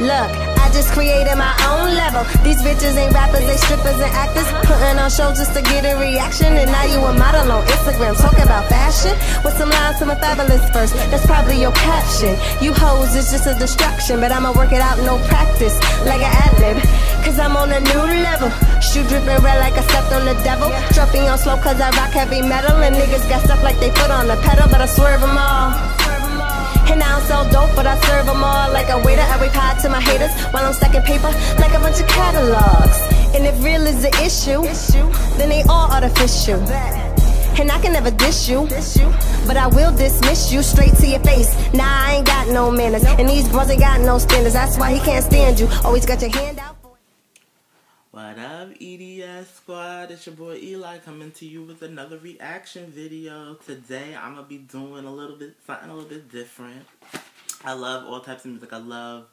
Look, I just created my own level. These bitches ain't rappers, they strippers and actors. Putting on shows just to get a reaction. And now you a model on Instagram talking about fashion. With some lines to my fabulous first. That's probably your caption. You hoes is just a distraction, but I'ma work it out, no practice. Like an ad lib. Cause I'm on a new level. Shoe dripping red like I stepped on the devil. Dropping on slow cause I rock heavy metal. And niggas got stuff like they put on the pedal, but I swerve them all. Like a waiter. I hi to my haters while I'm stacking paper like a bunch of catalogs. And if real is the issue, then they all artificial. And I can never diss you, but I will dismiss you straight to your face. Nah, I ain't got no manners, and these bros ain't got no standards. That's why he can't stand you. Always got your hand out. What up, EDS squad? It's your boy Eli coming to you with another reaction video. Today, I'm gonna be doing a little bit something a little bit different. I love all types of music. I love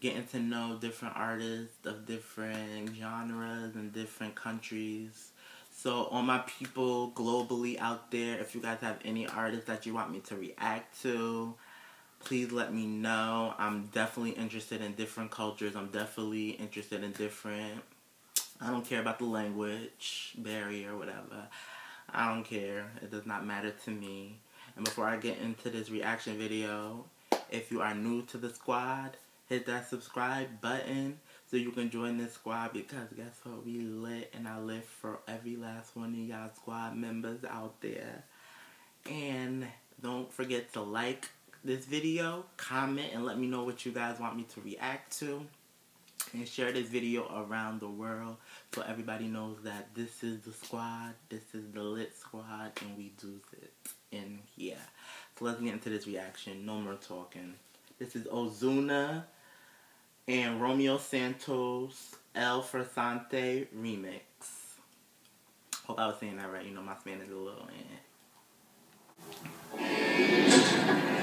getting to know different artists of different genres and different countries. So, all my people globally out there, if you guys have any artists that you want me to react to, please let me know. I'm definitely interested in different cultures. I'm definitely interested in different. I don't care about the language barrier, or whatever. I don't care. It does not matter to me. And before I get into this reaction video, if you are new to the squad, hit that subscribe button so you can join this squad because guess what? We lit and I live for every last one of y'all squad members out there. And don't forget to like, this video, comment, and let me know what you guys want me to react to. And share this video around the world so everybody knows that this is the squad, this is the lit squad, and we do it in here. Let's get into this reaction. No more talking. This is Ozuna and Romeo Santos El Farsante remix. Hope I was saying that right. You know, my Spanish is a little eh.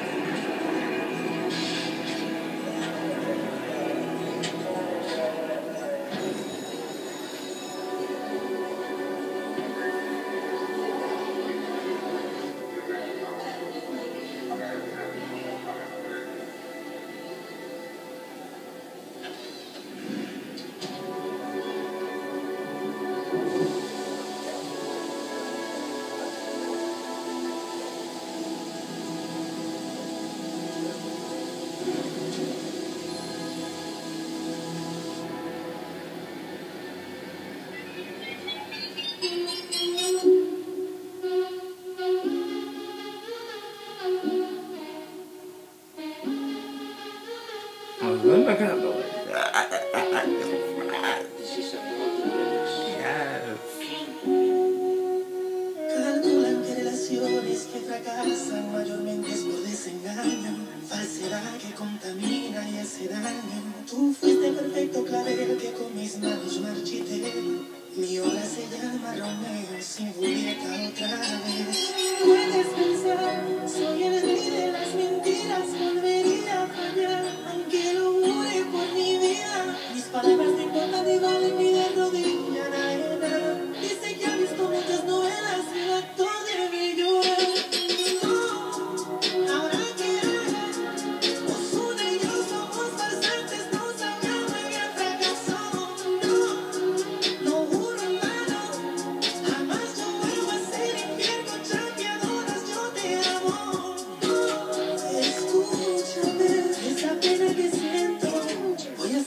que fracasan mayormente es por desengaño, falsedad que contamina y hace daño. Tú fuiste perfecto clavel que con mis manos marchité. Mi hora se llama Romeo sin Julieta otra vez. Puedes pensar.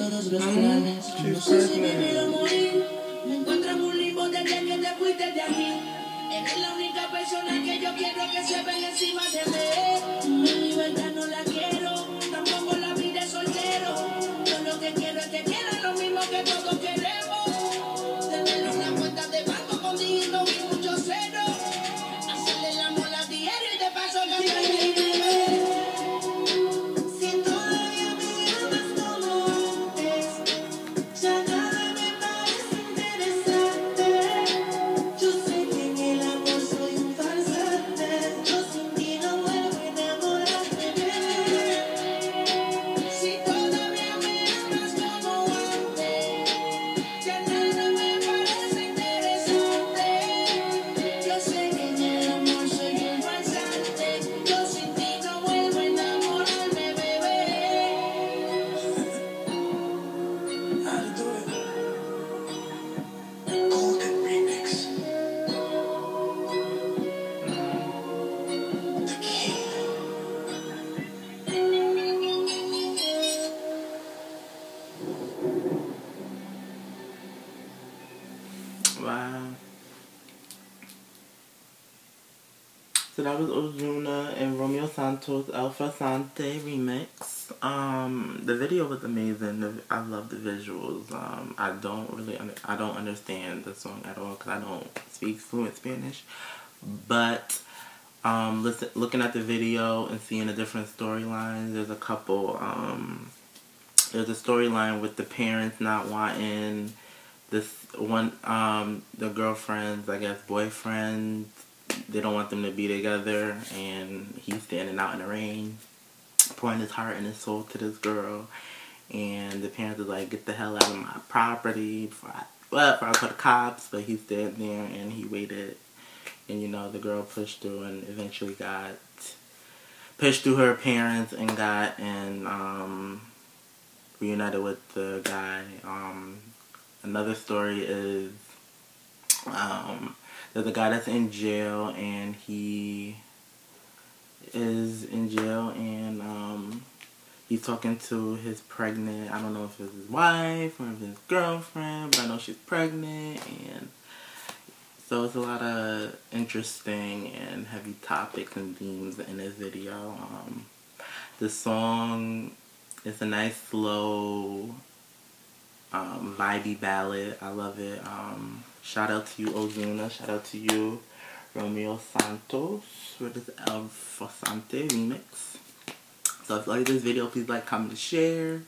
todos los planes. No sé si vivir o morir. Me encuentro en un limbo desde que te fuiste de aquí. Eres la única persona que yo quiero que se venga encima de mí. Wow. So that was Ozuna and Romeo Santos El Farsante remix. Um, the video was amazing. I love the visuals. Um, I don't really, I don't understand the song at all because I don't speak fluent Spanish. But um, listen, looking at the video and seeing the different storylines, there's a couple. Um, there's a storyline with the parents not wanting this one um the girlfriends i guess boyfriends they don't want them to be together and he's standing out in the rain pouring his heart and his soul to this girl and the parents are like get the hell out of my property before i well before i call the cops but he stayed there and he waited and you know the girl pushed through and eventually got pushed through her parents and got and um reunited with the guy um another story is um, there's a guy that's in jail and he is in jail and um, he's talking to his pregnant I don't know if it's his wife or if it's his girlfriend but I know she's pregnant and so it's a lot of interesting and heavy topics and themes in this video. Um, the song is a nice slow um, vibey ballad. I love it. Um, shout out to you, Ozuna. Shout out to you, Romeo Santos, with this El Farsante remix. So if you like this video, please like, comment, share.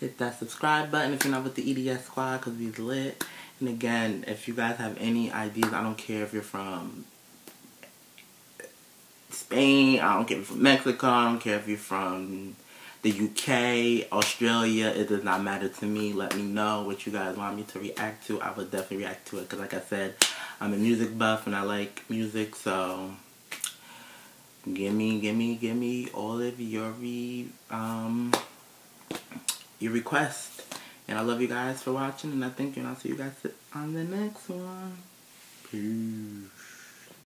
Hit that subscribe button if you're not with the EDS squad because we's lit. And again, if you guys have any ideas, I don't care if you're from Spain, I don't care if you're from Mexico, I don't care if you're from the UK, Australia, it does not matter to me. Let me know what you guys want me to react to. I would definitely react to it because like I said, I'm a music buff and I like music, so give me, give me, give me all of your re, um, your requests. And I love you guys for watching and I thank you and I'll see you guys on the next one. Peace.